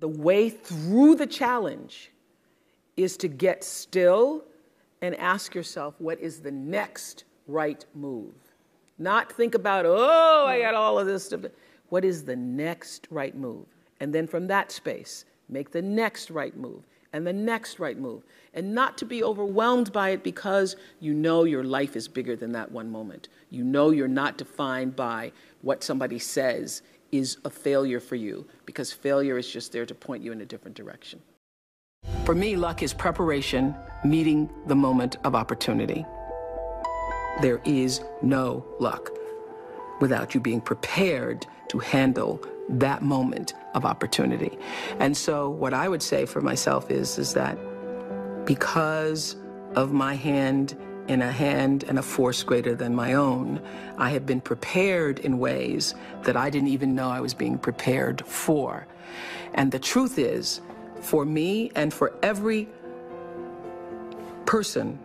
The way through the challenge is to get still and ask yourself, what is the next right move? Not think about, oh, I got all of this stuff. What is the next right move? And then from that space, make the next right move and the next right move. And not to be overwhelmed by it because you know your life is bigger than that one moment. You know you're not defined by what somebody says is a failure for you because failure is just there to point you in a different direction. For me, luck is preparation meeting the moment of opportunity. There is no luck without you being prepared to handle that moment of opportunity. And so what I would say for myself is, is that because of my hand in a hand and a force greater than my own, I have been prepared in ways that I didn't even know I was being prepared for. And the truth is, for me and for every person,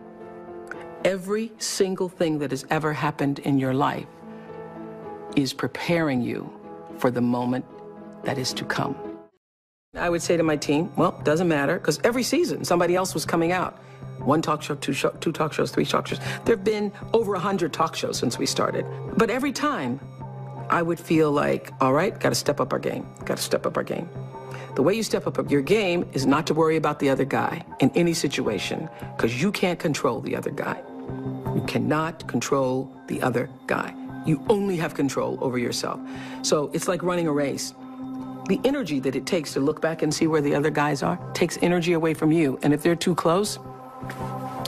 every single thing that has ever happened in your life is preparing you for the moment that is to come. I would say to my team, well, doesn't matter, because every season somebody else was coming out. One talk show, two, show, two talk shows, three talk shows. There have been over 100 talk shows since we started. But every time, I would feel like, all right, got to step up our game, got to step up our game. The way you step up your game is not to worry about the other guy in any situation, because you can't control the other guy. You cannot control the other guy. You only have control over yourself. So it's like running a race. The energy that it takes to look back and see where the other guys are takes energy away from you. And if they're too close,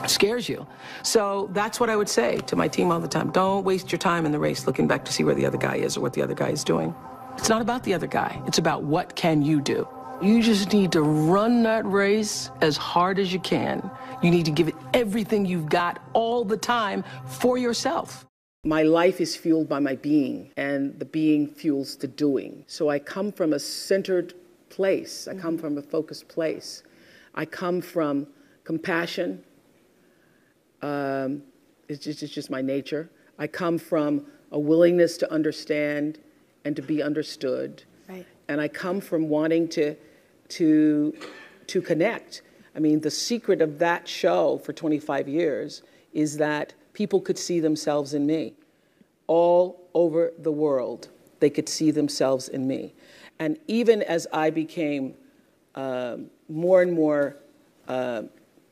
scares you. So that's what I would say to my team all the time. Don't waste your time in the race looking back to see where the other guy is or what the other guy is doing. It's not about the other guy. It's about what can you do. You just need to run that race as hard as you can. You need to give it everything you've got all the time for yourself. My life is fueled by my being, and the being fuels the doing. So I come from a centered place, I come from a focused place. I come from compassion, um, it's, just, it's just my nature. I come from a willingness to understand and to be understood. Right. And I come from wanting to, to, to connect. I mean, the secret of that show for 25 years is that people could see themselves in me. All over the world, they could see themselves in me. And even as I became uh, more and more uh,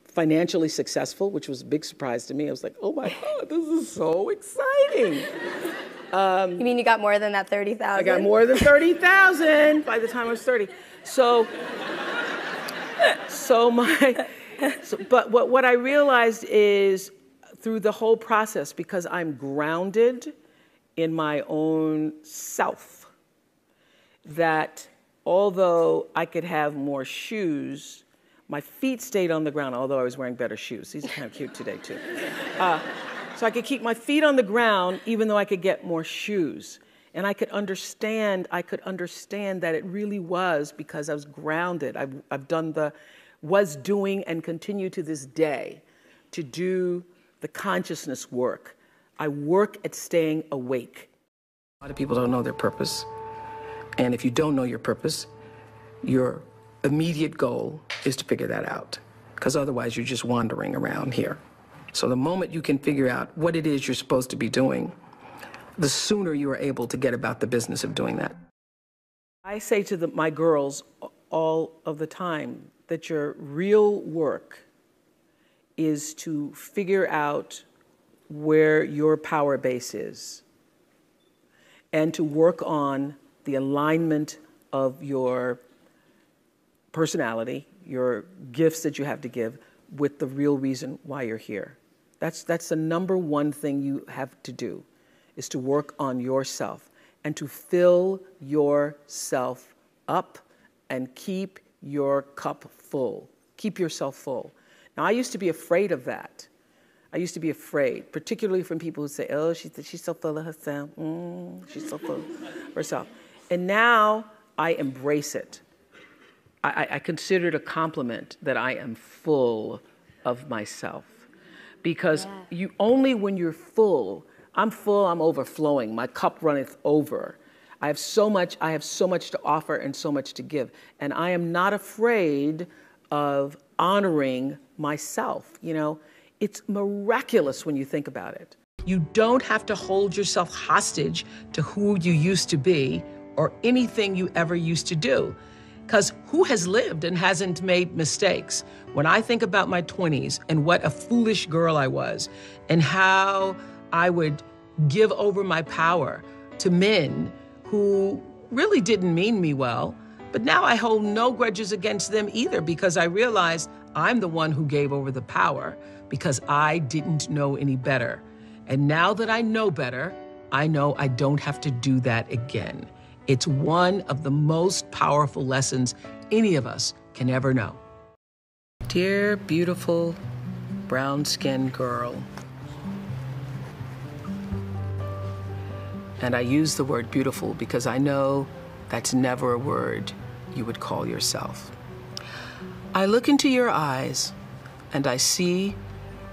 financially successful, which was a big surprise to me, I was like, oh my God, this is so exciting. Um, you mean you got more than that 30,000? I got more than 30,000 by the time I was 30. So, so my, so, but what, what I realized is through the whole process because I'm grounded in my own self that although I could have more shoes, my feet stayed on the ground, although I was wearing better shoes. These are kind of cute today, too. Uh, so I could keep my feet on the ground even though I could get more shoes. And I could understand, I could understand that it really was because I was grounded. I've, I've done the, was doing and continue to this day to do the consciousness work. I work at staying awake. A lot of people don't know their purpose. And if you don't know your purpose, your immediate goal is to figure that out. Because otherwise, you're just wandering around here. So the moment you can figure out what it is you're supposed to be doing, the sooner you are able to get about the business of doing that. I say to the, my girls all of the time that your real work is to figure out where your power base is and to work on the alignment of your personality, your gifts that you have to give, with the real reason why you're here. That's, that's the number one thing you have to do, is to work on yourself and to fill yourself up and keep your cup full. Keep yourself full. Now, I used to be afraid of that. I used to be afraid, particularly from people who say, oh, she's, she's so full of herself. Mm, she's so full of herself. And now I embrace it. I, I consider it a compliment that I am full of myself. Because yeah. you only when you're full, I'm full, I'm overflowing, my cup runneth over. I have so much, I have so much to offer and so much to give. And I am not afraid of honoring myself. You know, it's miraculous when you think about it. You don't have to hold yourself hostage to who you used to be or anything you ever used to do. Because who has lived and hasn't made mistakes? When I think about my 20s and what a foolish girl I was, and how I would give over my power to men who really didn't mean me well, but now I hold no grudges against them either because I realize I'm the one who gave over the power because I didn't know any better. And now that I know better, I know I don't have to do that again. It's one of the most powerful lessons any of us can ever know. Dear beautiful brown skinned girl, and I use the word beautiful because I know that's never a word you would call yourself. I look into your eyes and I see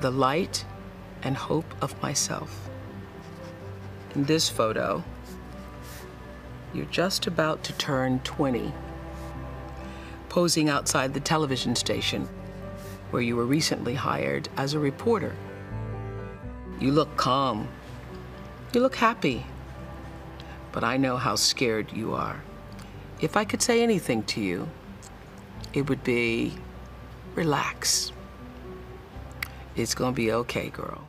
the light and hope of myself. In this photo, you're just about to turn 20, posing outside the television station where you were recently hired as a reporter. You look calm. You look happy. But I know how scared you are. If I could say anything to you, it would be relax. It's gonna be okay, girl.